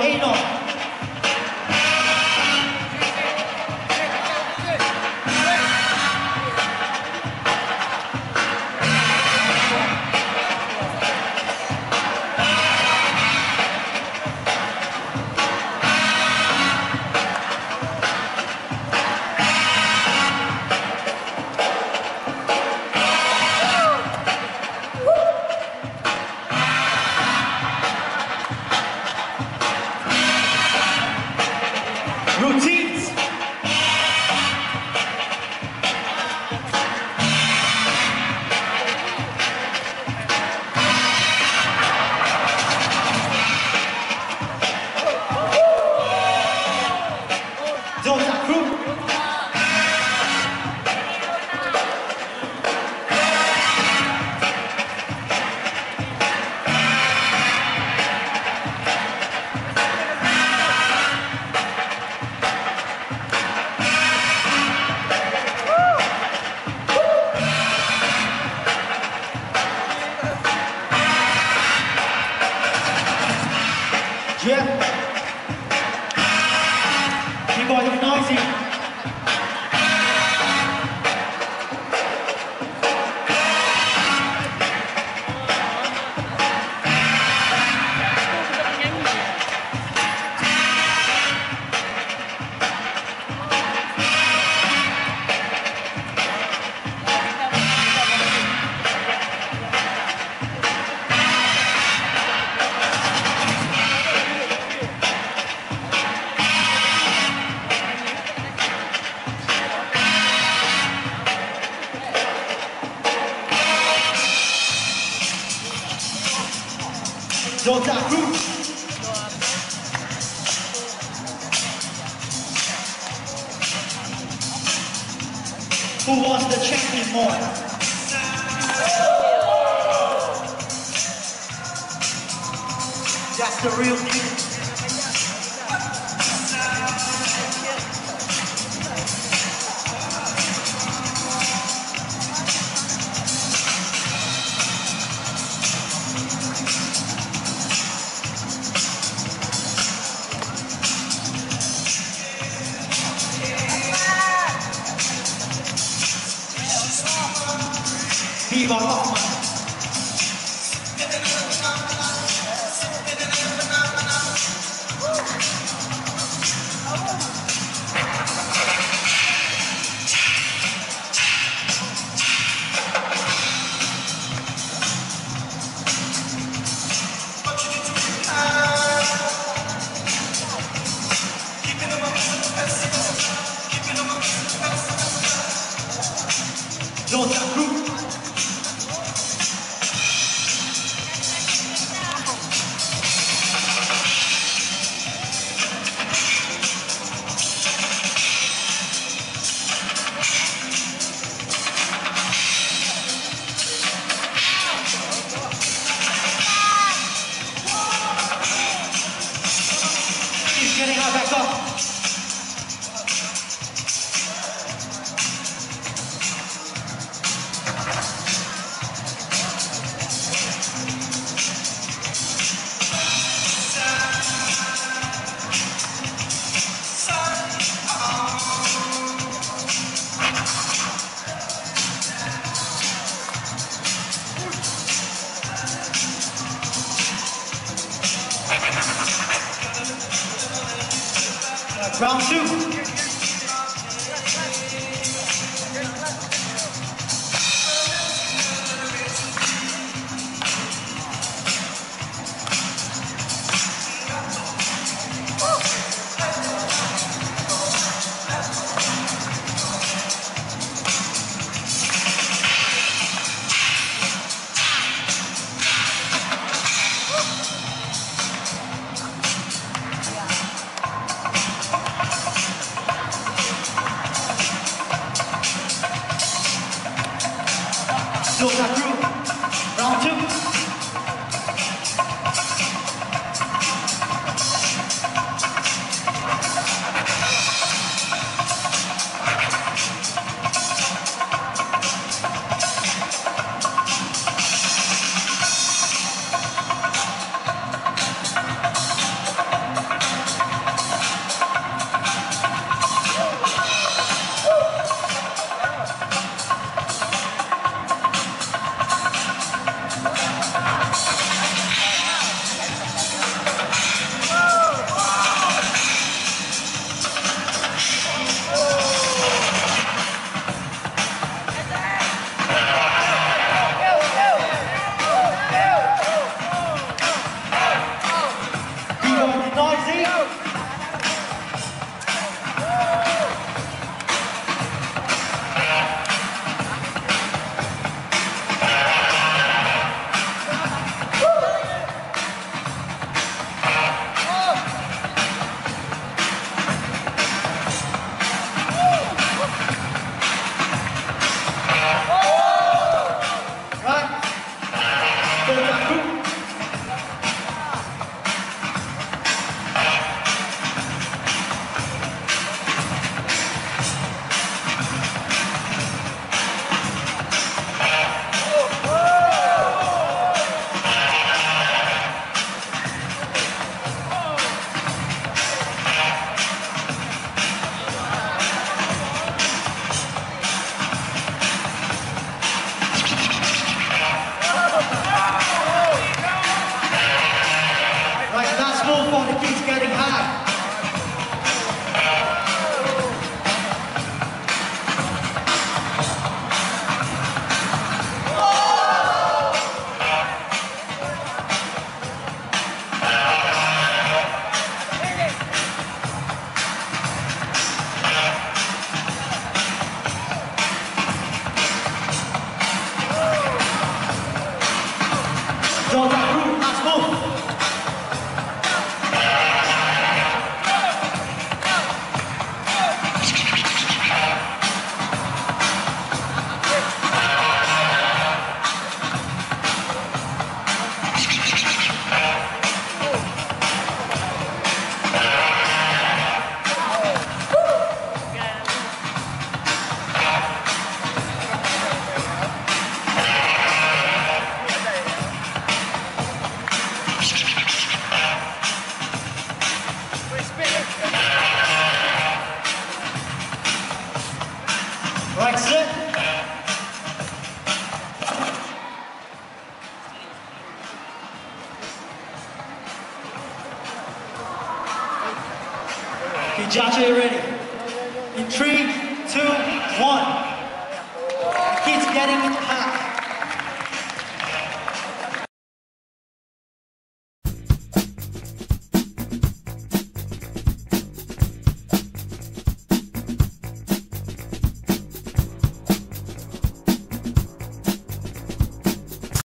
永野 Routines. Dota Crew. Who wants the champion more? That's the real deal. Viva Hoffmann! Round two. Sus Judge, are you ready? In three, two, one.